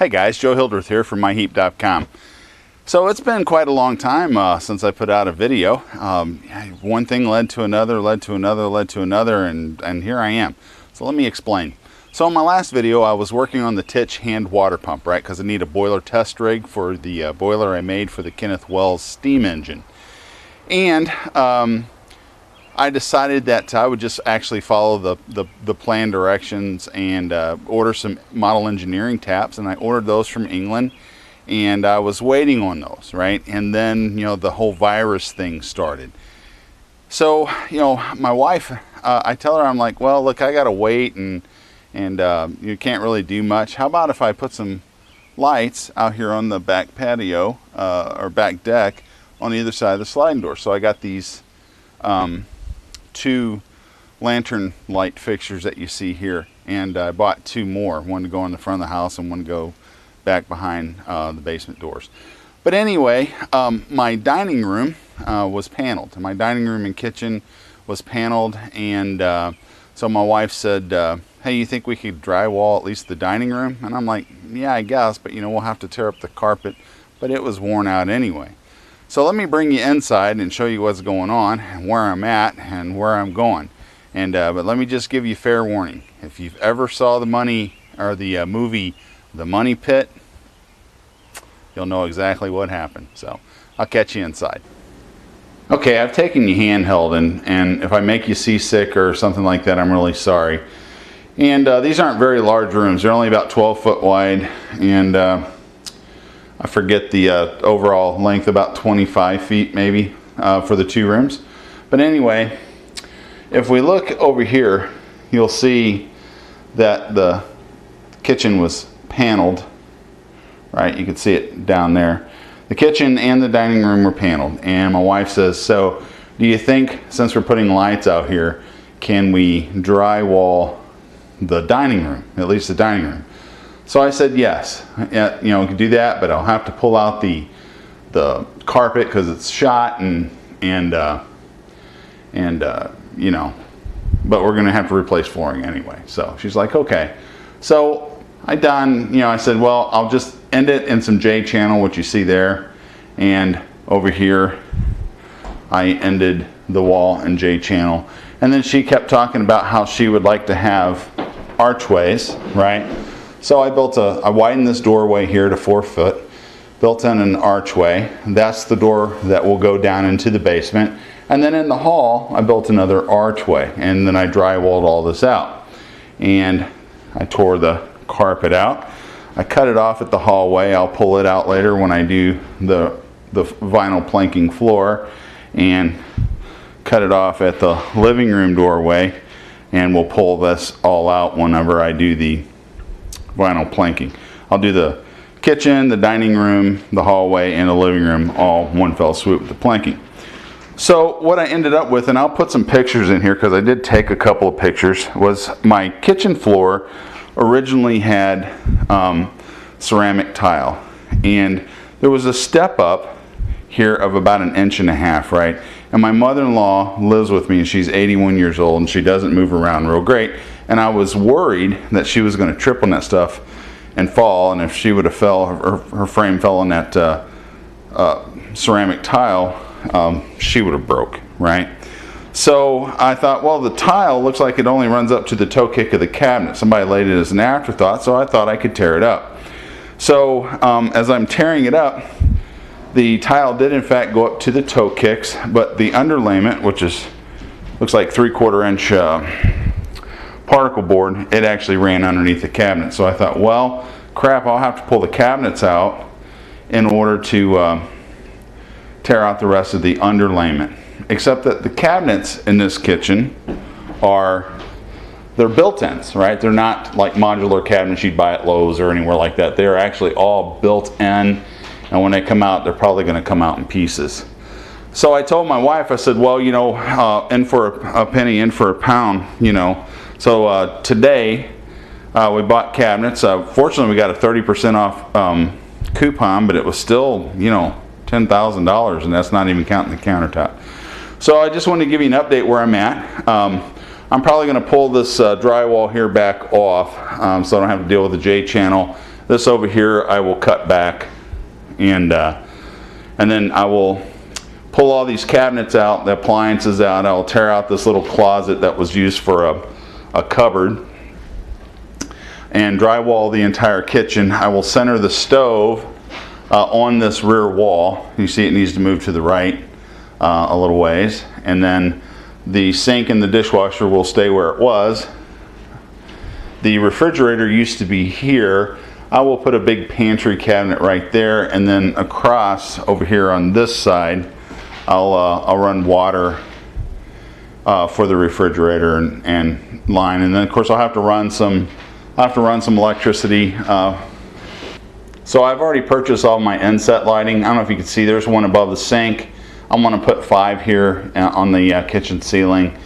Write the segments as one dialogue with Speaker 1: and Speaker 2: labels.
Speaker 1: Hey guys, Joe Hildreth here from MyHeap.com. So it's been quite a long time uh, since I put out a video. Um, one thing led to another, led to another, led to another, and, and here I am. So let me explain. So in my last video, I was working on the Titch hand water pump, right? Because I need a boiler test rig for the uh, boiler I made for the Kenneth Wells steam engine. And um, I decided that I would just actually follow the, the, the plan directions and uh, order some model engineering taps. And I ordered those from England and I was waiting on those, right? And then, you know, the whole virus thing started. So, you know, my wife, uh, I tell her, I'm like, well, look, I got to wait and, and uh, you can't really do much. How about if I put some lights out here on the back patio uh, or back deck on either side of the sliding door? So I got these um, two lantern light fixtures that you see here and I bought two more one to go in the front of the house and one to go back behind uh, the basement doors. But anyway um, my dining room uh, was paneled. My dining room and kitchen was paneled and uh, so my wife said uh, hey you think we could drywall at least the dining room? And I'm like yeah I guess but you know we'll have to tear up the carpet. But it was worn out anyway so let me bring you inside and show you what's going on and where I'm at and where I'm going. And uh, but let me just give you fair warning. If you've ever saw the money or the uh, movie The Money Pit, you'll know exactly what happened. So I'll catch you inside. Okay, I've taken you handheld and, and if I make you seasick or something like that, I'm really sorry. And uh, these aren't very large rooms. They're only about 12 foot wide and uh, I forget the uh, overall length, about 25 feet maybe uh, for the two rooms. But anyway, if we look over here, you'll see that the kitchen was paneled, right? You can see it down there. The kitchen and the dining room were paneled. And my wife says, so do you think since we're putting lights out here, can we drywall the dining room, at least the dining room? So I said yes. Yeah, you know, we can do that, but I'll have to pull out the the carpet because it's shot and and uh, and uh, you know, but we're gonna have to replace flooring anyway. So she's like, okay. So I done. You know, I said, well, I'll just end it in some J channel, which you see there, and over here, I ended the wall in J channel. And then she kept talking about how she would like to have archways, right? So I built a, I widened this doorway here to four foot, built in an archway. That's the door that will go down into the basement. And then in the hall, I built another archway and then I drywalled all this out. And I tore the carpet out. I cut it off at the hallway. I'll pull it out later when I do the, the vinyl planking floor and cut it off at the living room doorway and we'll pull this all out whenever I do the vinyl planking. I'll do the kitchen, the dining room, the hallway, and the living room all one fell swoop with the planking. So what I ended up with, and I'll put some pictures in here because I did take a couple of pictures, was my kitchen floor originally had um, ceramic tile. And there was a step up here of about an inch and a half, right? And my mother-in-law lives with me and she's 81 years old and she doesn't move around real great and I was worried that she was going to trip on that stuff and fall, and if she would have fell, her, her frame fell on that uh, uh, ceramic tile, um, she would have broke, right? So I thought, well, the tile looks like it only runs up to the toe kick of the cabinet. Somebody laid it as an afterthought, so I thought I could tear it up. So um, as I'm tearing it up, the tile did in fact go up to the toe kicks, but the underlayment, which is looks like three quarter inch uh, particle board, it actually ran underneath the cabinet. So I thought, well, crap, I'll have to pull the cabinets out in order to uh, tear out the rest of the underlayment. Except that the cabinets in this kitchen are, they're built-ins, right? They're not like modular cabinets you'd buy at Lowe's or anywhere like that. They're actually all built in, and when they come out, they're probably gonna come out in pieces. So I told my wife, I said, well, you know, uh, in for a, penny, in for a pound, you know, so uh, today uh, we bought cabinets. Uh, fortunately, we got a 30% off um, coupon, but it was still, you know, $10,000, and that's not even counting the countertop. So I just wanted to give you an update where I'm at. Um, I'm probably going to pull this uh, drywall here back off um, so I don't have to deal with the J channel. This over here I will cut back and uh, and then I will pull all these cabinets out, the appliances out. I will tear out this little closet that was used for a, a cupboard and drywall the entire kitchen. I will center the stove uh, on this rear wall. You see it needs to move to the right uh, a little ways. And then the sink and the dishwasher will stay where it was. The refrigerator used to be here. I will put a big pantry cabinet right there and then across over here on this side I'll, uh, I'll run water uh, for the refrigerator and, and, line and then of course I'll have to run some I'll have to run some electricity uh, so I've already purchased all my inset lighting I don't know if you can see there's one above the sink I'm to put five here uh, on the uh, kitchen ceiling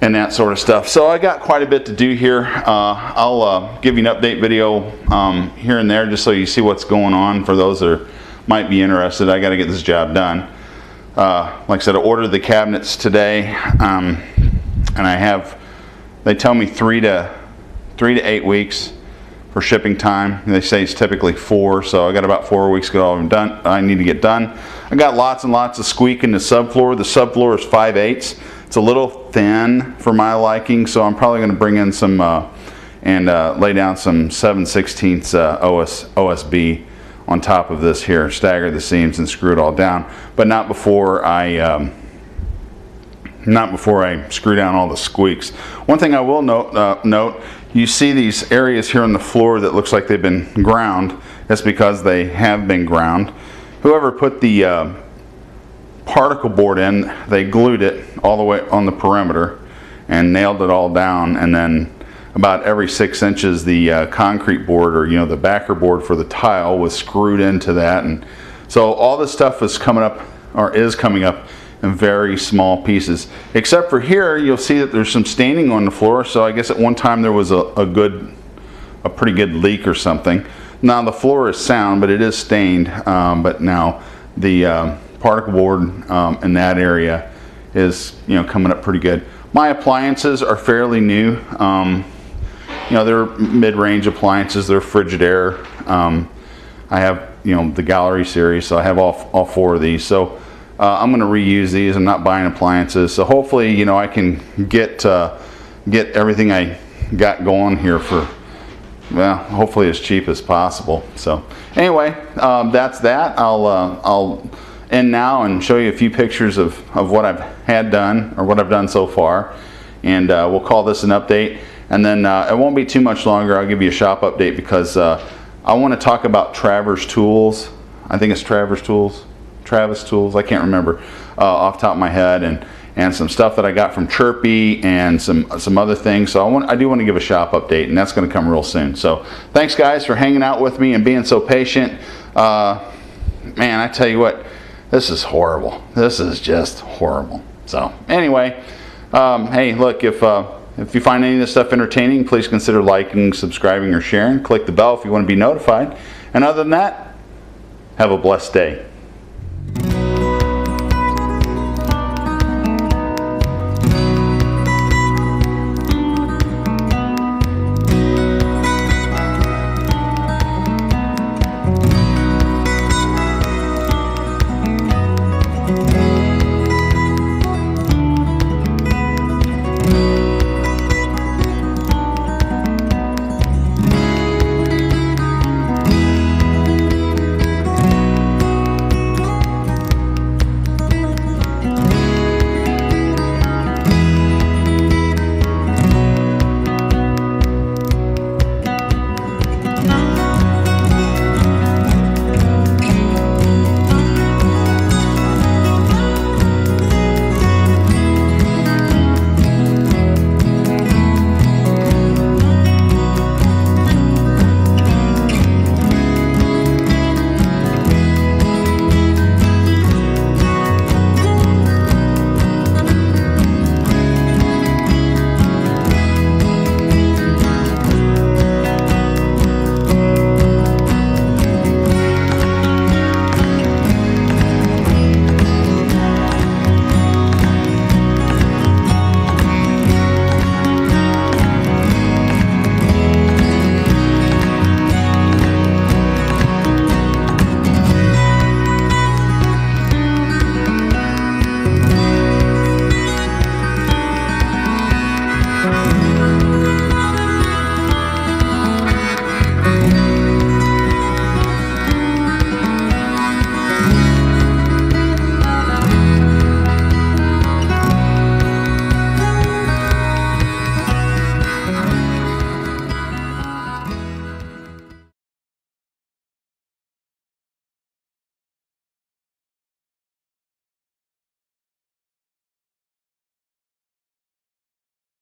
Speaker 1: and that sort of stuff. So I got quite a bit to do here. Uh, I'll uh, give you an update video um, here and there just so you see what's going on for those that are, might be interested. I got to get this job done. Uh, like I said, I ordered the cabinets today um, and I have, they tell me three to, three to eight weeks for shipping time. They say it's typically four, so I got about four weeks to get all of them done. I need to get done. I got lots and lots of squeak in the subfloor. The subfloor is 5 eighths. It's a little thin for my liking, so I'm probably going to bring in some uh, and uh, lay down some 7 16 uh, OS, OSB on top of this here, stagger the seams and screw it all down, but not before I um, not before I screw down all the squeaks. One thing I will note, uh, note, you see these areas here on the floor that looks like they've been ground. That's because they have been ground. Whoever put the uh, particle board in, they glued it all the way on the perimeter and nailed it all down and then about every six inches the uh, concrete board or you know the backer board for the tile was screwed into that and so all this stuff is coming up or is coming up in very small pieces except for here you'll see that there's some staining on the floor so I guess at one time there was a, a good a pretty good leak or something now the floor is sound but it is stained um, but now the um, particle board um, in that area is you know coming up pretty good. My appliances are fairly new. You know they're mid-range appliances. They're Frigidaire. Um, I have you know the Gallery series, so I have all all four of these. So uh, I'm going to reuse these. I'm not buying appliances. So hopefully you know I can get uh, get everything I got going here for well hopefully as cheap as possible. So anyway, um, that's that. I'll uh, I'll end now and show you a few pictures of, of what I've had done or what I've done so far. And uh, we'll call this an update. And then uh, it won't be too much longer. I'll give you a shop update because uh, I want to talk about Travers Tools. I think it's Travers Tools, Travis Tools. I can't remember uh, off top of my head. And and some stuff that I got from Chirpy and some some other things. So I want I do want to give a shop update, and that's going to come real soon. So thanks guys for hanging out with me and being so patient. Uh, man, I tell you what this is horrible. This is just horrible. So anyway, um, hey, look, if, uh, if you find any of this stuff entertaining, please consider liking, subscribing, or sharing. Click the bell if you want to be notified. And other than that, have a blessed day.